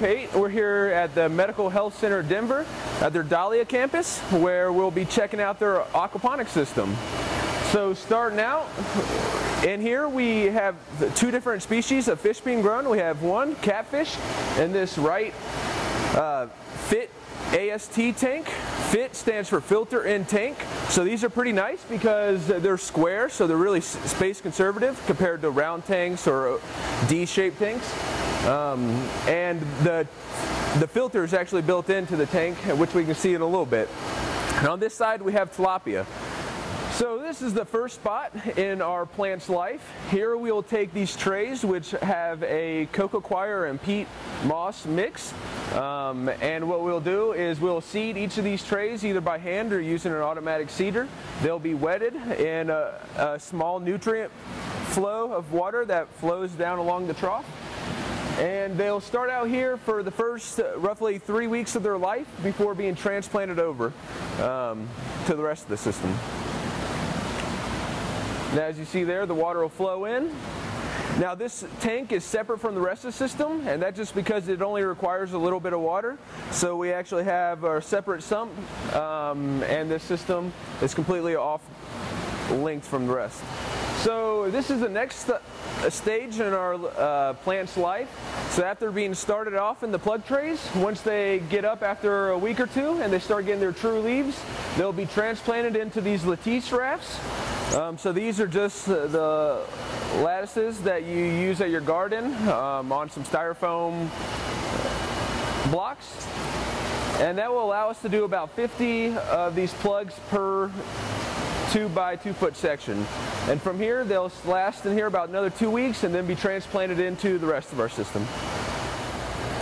Pate. We're here at the Mental Health Center Denver at their Dahlia campus where we'll be checking out their aquaponics system. So starting out, in here we have two different species of fish being grown. We have one catfish in this right uh, fit AST tank. FIT stands for filter in tank. So these are pretty nice because they're square, so they're really space conservative compared to round tanks or D-shaped tanks. Um, and the, the filter is actually built into the tank, which we can see in a little bit. And on this side we have tilapia. So this is the first spot in our plant's life. Here we will take these trays which have a coco coir and peat moss mix um, and what we'll do is we'll seed each of these trays either by hand or using an automatic seeder. They'll be wetted in a, a small nutrient flow of water that flows down along the trough. And they'll start out here for the first uh, roughly three weeks of their life before being transplanted over um, to the rest of the system. Now as you see there, the water will flow in. Now this tank is separate from the rest of the system, and that's just because it only requires a little bit of water. So we actually have our separate sump, um, and this system is completely off linked from the rest. So this is the next uh, stage in our uh, plant's life. So after being started off in the plug trays, once they get up after a week or two and they start getting their true leaves, they'll be transplanted into these lattice rafts. Um, so these are just the lattices that you use at your garden um, on some styrofoam blocks. And that will allow us to do about 50 of these plugs per two by two foot section. And from here, they'll last in here about another two weeks and then be transplanted into the rest of our system.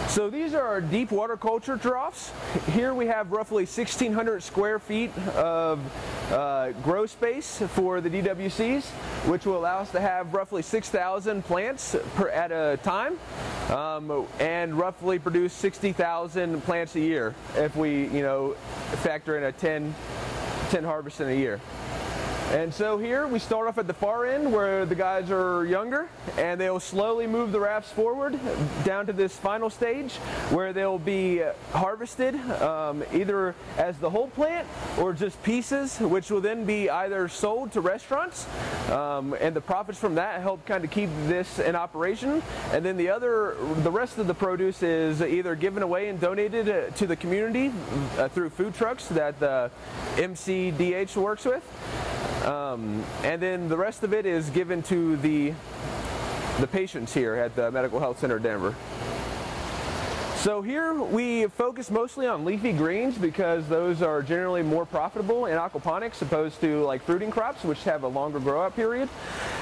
So these are our deep water culture troughs. Here we have roughly 1,600 square feet of uh, grow space for the DWCs, which will allow us to have roughly 6,000 plants per, at a time, um, and roughly produce 60,000 plants a year if we, you know, factor in a 10, 10 harvest in a year. And so here we start off at the far end where the guys are younger and they'll slowly move the rafts forward down to this final stage where they'll be harvested um, either as the whole plant or just pieces which will then be either sold to restaurants um, and the profits from that help kind of keep this in operation. And then the other the rest of the produce is either given away and donated to the community uh, through food trucks that the MCDH works with um, and then the rest of it is given to the, the patients here at the Mental Health Center Denver. So here we focus mostly on leafy greens because those are generally more profitable in aquaponics opposed to like fruiting crops which have a longer grow up period.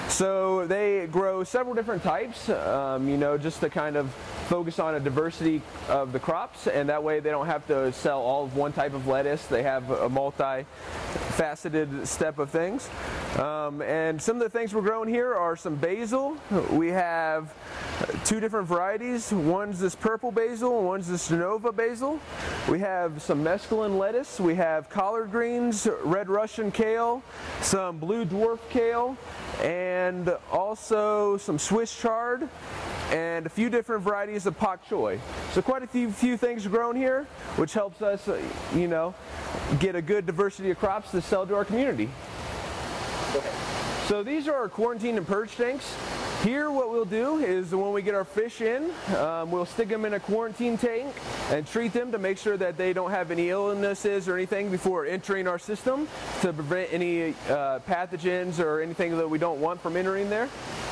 So they grow several different types, um, you know, just to kind of focus on a diversity of the crops and that way they don't have to sell all of one type of lettuce. They have a multi-faceted step of things. Um, and some of the things we're growing here are some basil. We have two different varieties. One's this purple basil and one's this Genova basil. We have some mesclun lettuce. We have collard greens, red Russian kale, some blue dwarf kale, and also some Swiss chard and a few different varieties of pak choi. So quite a few, few things grown here, which helps us, uh, you know, get a good diversity of crops to sell to our community. So these are our quarantine and purge tanks. Here what we'll do is when we get our fish in, um, we'll stick them in a quarantine tank and treat them to make sure that they don't have any illnesses or anything before entering our system to prevent any uh, pathogens or anything that we don't want from entering there.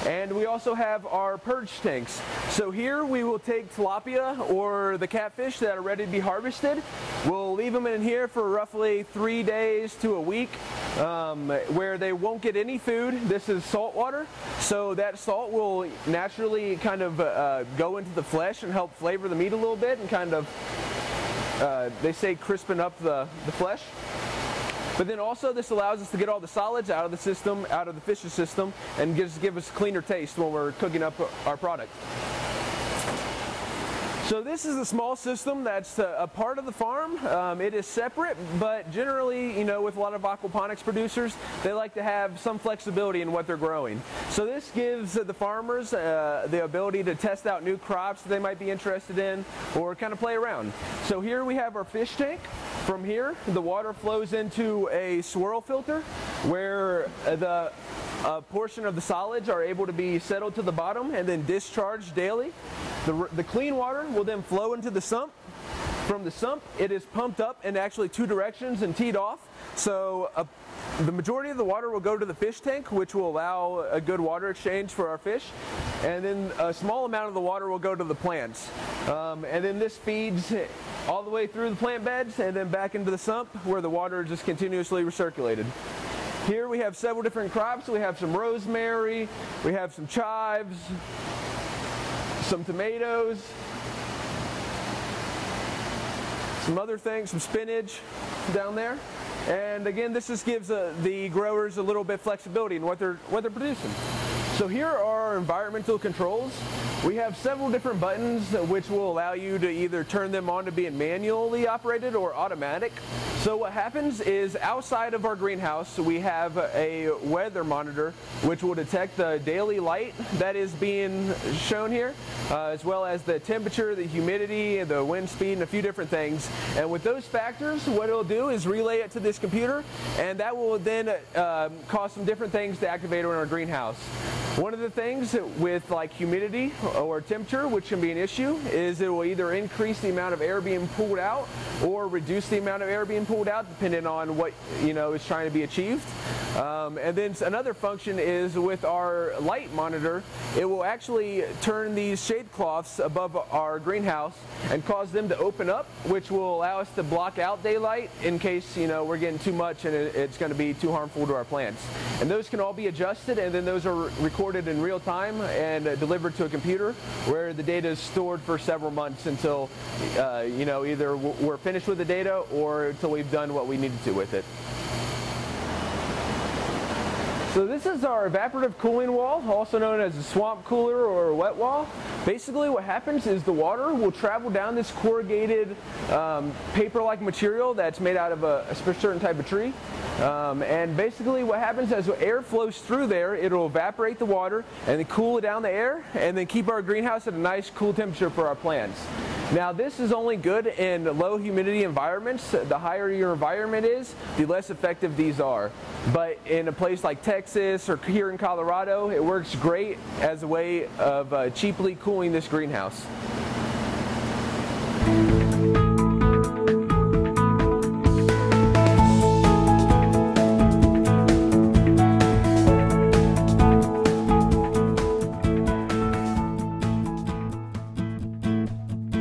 And we also have our purge tanks. So here we will take tilapia or the catfish that are ready to be harvested. We'll leave them in here for roughly three days to a week um, where they won't get any food. This is salt water. So that salt will naturally kind of uh, go into the flesh and help flavor the meat a little bit and kind of, uh, they say crispen up the, the flesh. But then also this allows us to get all the solids out of the system, out of the fish's system, and gives give us a cleaner taste when we're cooking up our product. So this is a small system that's a, part of the farm. Um, it is separate, but generally, you know, with a lot of aquaponics producers, they like to have some flexibility in what they're growing. So this gives the farmers uh, the ability to test out new crops that they might be interested in or kind of play around. So here we have our fish tank. From here, the water flows into a swirl filter where the a portion of the solids are able to be settled to the bottom and then discharged daily. The, the clean water will then flow into the sump. From the sump, it is pumped up in actually two directions and teed off. So a, the majority of the water will go to the fish tank, which will allow a good water exchange for our fish. And then a small amount of the water will go to the plants. Um, and then this feeds all the way through the plant beds and then back into the sump where the water is just continuously recirculated. Here we have several different crops. We have some rosemary, we have some chives, some tomatoes, some other things, some spinach down there. And again, this just gives uh, the growers a little bit flexibility in what they're, what they're producing. So here are our environmental controls. We have several different buttons which will allow you to either turn them on to being manually operated or automatic. So what happens is outside of our greenhouse we have a weather monitor which will detect the daily light that is being shown here uh, as well as the temperature, the humidity, the wind speed and a few different things. And with those factors what it'll do is relay it to this computer and that will then uh, cause some different things to activate in our greenhouse. One of the things with like humidity or temperature, which can be an issue, is it will either increase the amount of air being pulled out or reduce the amount of air being pulled out depending on what you know is trying to be achieved. Um, and then another function is with our light monitor, it will actually turn these shade cloths above our greenhouse and cause them to open up, which will allow us to block out daylight in case you know we're getting too much and it's going to be too harmful to our plants. And those can all be adjusted and then those are recorded in real time and uh, delivered to a computer where the data is stored for several months until uh, you know either we're finished with the data or until we've done what we needed to with it. So this is our evaporative cooling wall, also known as a swamp cooler or a wet wall. Basically what happens is the water will travel down this corrugated um, paper-like material that's made out of a, a, certain type of tree. Um, and basically what happens as air flows through there, it'll evaporate the water and then cool it down the air and then keep our greenhouse at a nice cool temperature for our plants. Now this is only good in low humidity environments. The higher your environment is, the less effective these are. But in a place like Texas or here in Colorado, it works great as a way of uh, cheaply cooling this greenhouse.